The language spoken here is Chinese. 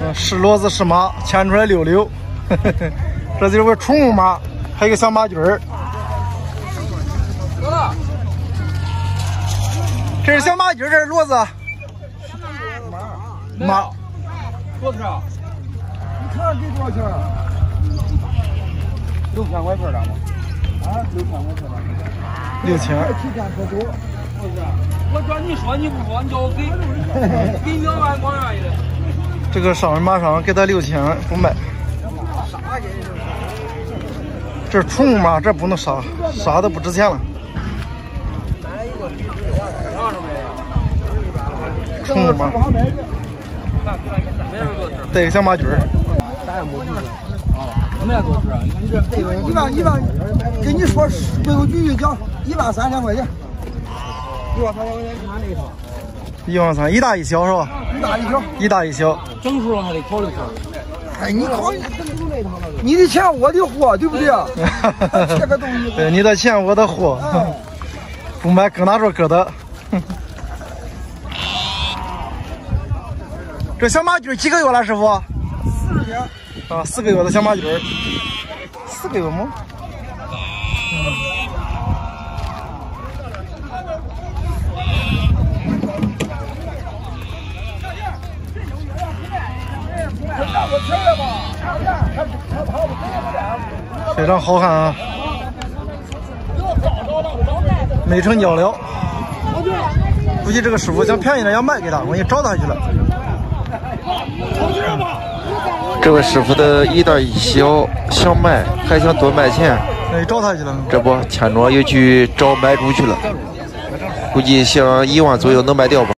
嗯，是骡子是马，牵出来溜溜。这就是个宠物马，还有个小马驹儿。这是小马驹，这是骡子。马。马。多少？你看给多少钱？六千块钱的吗？啊，六千块钱的。六千。我叫你说你不说，你叫我给，给两万光愿意的。这个上马上给他六千不卖。这是宠物马，这不能杀，杀都不值钱了。宠物马。带个小马驹儿。怎么样多少？一万一万，跟你说规规矩矩讲，一万三千块钱。一万三千块钱看那一套。一万三，一大一小是吧？一大一小。一大一小。整数还得考虑考虑。哎，你考虑，你的钱我的货，对不对？这个东西。对，你的钱我的货。不买搁哪着搁的。这小马驹几个月了，师傅？四个月。啊，四个月的小马驹四个月吗？非常好看啊！没成交了，估计这个师傅想便宜点，要卖给他，我给找他去了。这位师傅的一大一小想卖，还想多卖钱，那找他去了。这不，牵着又去找买主去了，估计想一万左右能卖掉吧。